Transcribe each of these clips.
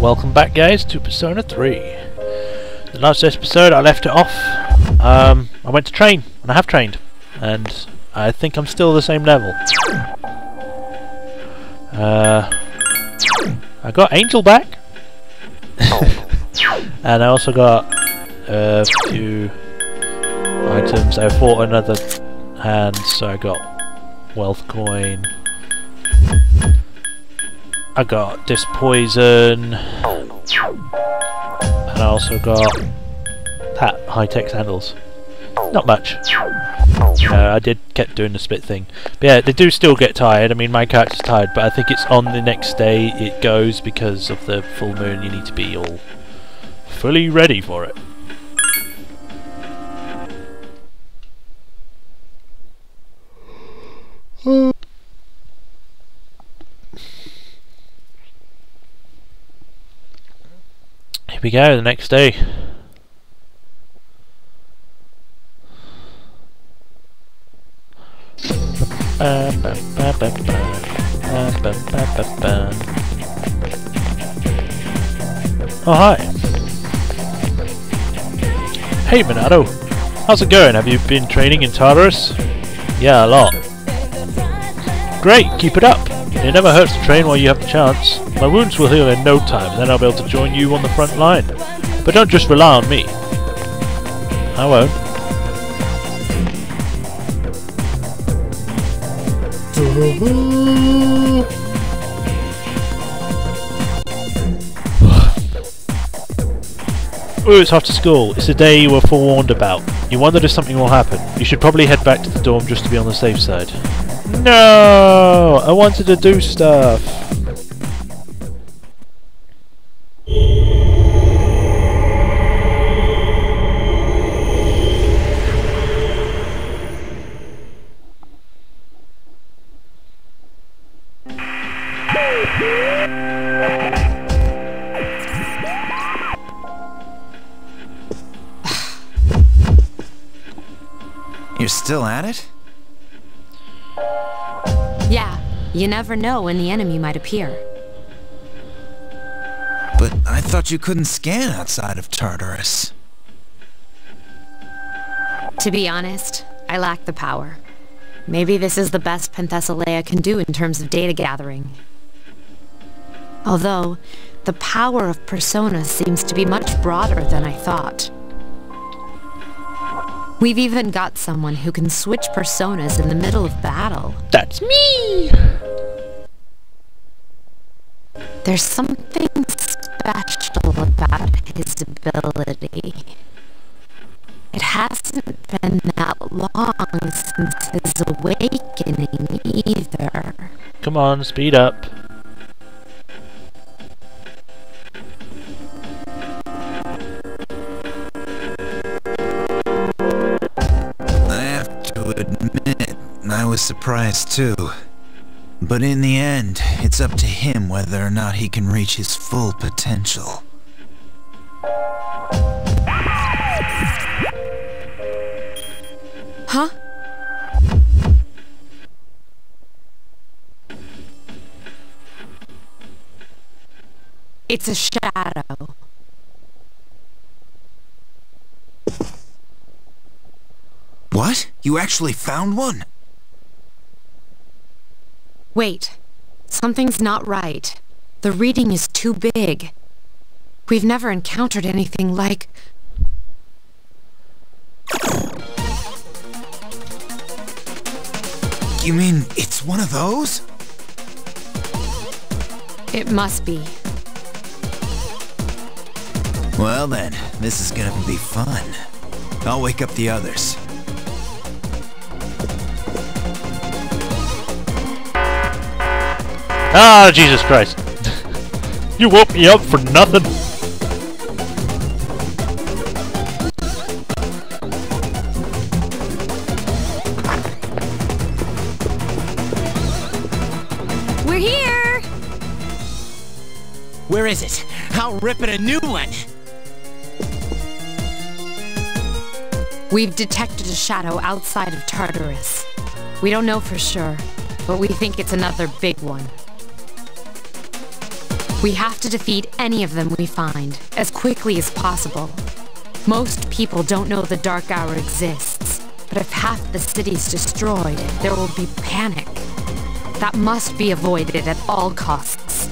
Welcome back guys to Persona 3. The last episode I left it off, um, I went to train, and I have trained, and I think I'm still the same level. Uh, I got Angel back, and I also got a few items. I fought another hand, so I got wealth coin. I got this poison, and I also got that high-tech sandals. Not much. Uh, I did kept doing the split thing. But yeah, they do still get tired. I mean, my character's tired, but I think it's on the next day it goes because of the full moon. You need to be all fully ready for it. Here we go, the next day. Oh hi. Hey Minato. How's it going? Have you been training in Tartarus? Yeah, a lot. Great, keep it up. It never hurts to train while you have the chance. My wounds will heal in no time, and then I'll be able to join you on the front line. But don't just rely on me. I won't. Ooh, it's after school. It's the day you were forewarned about. You wondered if something will happen. You should probably head back to the dorm just to be on the safe side. No! I wanted to do stuff. You're still at it? You never know when the enemy might appear. But I thought you couldn't scan outside of Tartarus. To be honest, I lack the power. Maybe this is the best Penthesilea can do in terms of data gathering. Although, the power of Persona seems to be much broader than I thought. We've even got someone who can switch personas in the middle of battle. That's me! There's something special about his ability. It hasn't been that long since his awakening either. Come on, speed up. I have to admit, I was surprised too. But in the end, it's up to him whether or not he can reach his full potential. Huh? It's a shadow. What? You actually found one? Wait. Something's not right. The reading is too big. We've never encountered anything like... You mean it's one of those? It must be. Well then, this is gonna be fun. I'll wake up the others. Ah, Jesus Christ. you woke me up for nothing. We're here! Where is it? I'll rip it a new one! We've detected a shadow outside of Tartarus. We don't know for sure, but we think it's another big one. We have to defeat any of them we find, as quickly as possible. Most people don't know the Dark Hour exists, but if half the city's destroyed, there will be panic. That must be avoided at all costs.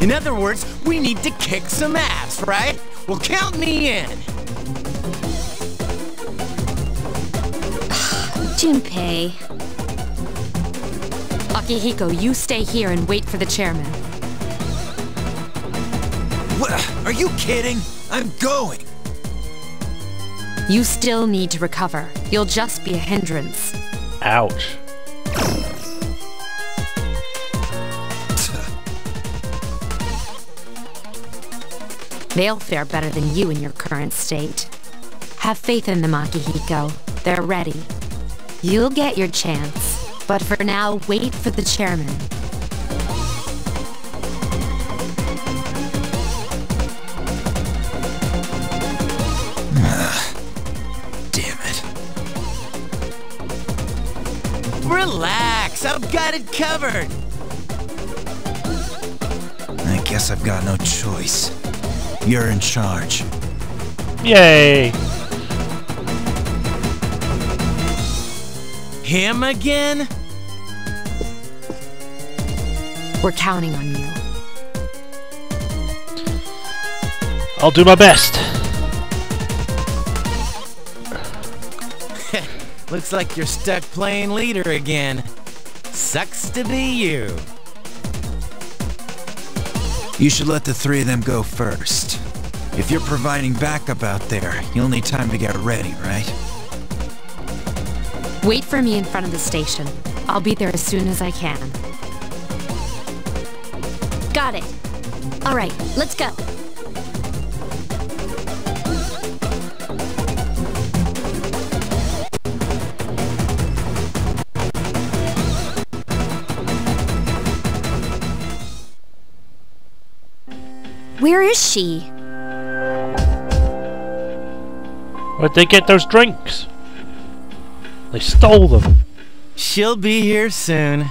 In other words, we need to kick some ass, right? Well, count me in. Junpei. Akihiko, you stay here and wait for the chairman. What? Are you kidding? I'm going. You still need to recover. You'll just be a hindrance. Ouch. They'll fare better than you in your current state. Have faith in them, Akihiko. They're ready. You'll get your chance. But for now, wait for the chairman. Damn it. Relax, I've got it covered. I guess I've got no choice. You're in charge. Yay! Him again? We're counting on you. I'll do my best. Looks like you're stuck playing leader again. Sucks to be you. You should let the three of them go first. If you're providing backup out there, you'll need time to get ready, right? Wait for me in front of the station. I'll be there as soon as I can. Got it. All right, let's go. Where is she? Where'd they get those drinks? They stole them. She'll be here soon.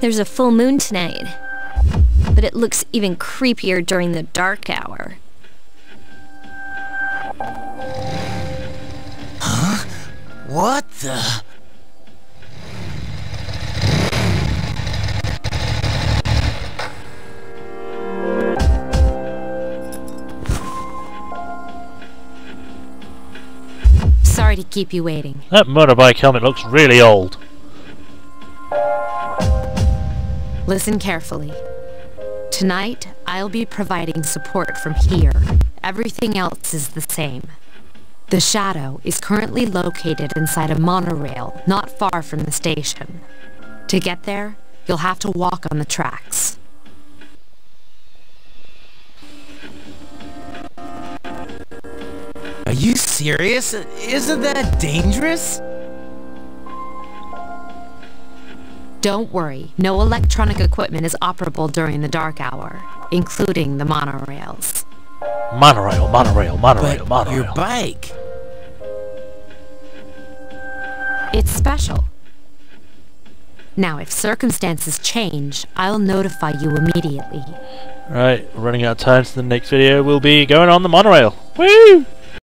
There's a full moon tonight. But it looks even creepier during the dark hour. Huh? What the? Sorry to keep you waiting. That motorbike helmet looks really old. Listen carefully. Tonight, I'll be providing support from here. Everything else is the same. The Shadow is currently located inside a monorail not far from the station. To get there, you'll have to walk on the tracks. Are you serious? Isn't that dangerous? Don't worry, no electronic equipment is operable during the dark hour, including the monorails. Monorail, monorail, monorail, But monorail. your bike. It's special. Now, if circumstances change, I'll notify you immediately. Right, running out of time, so the next video will be going on the monorail. Woo!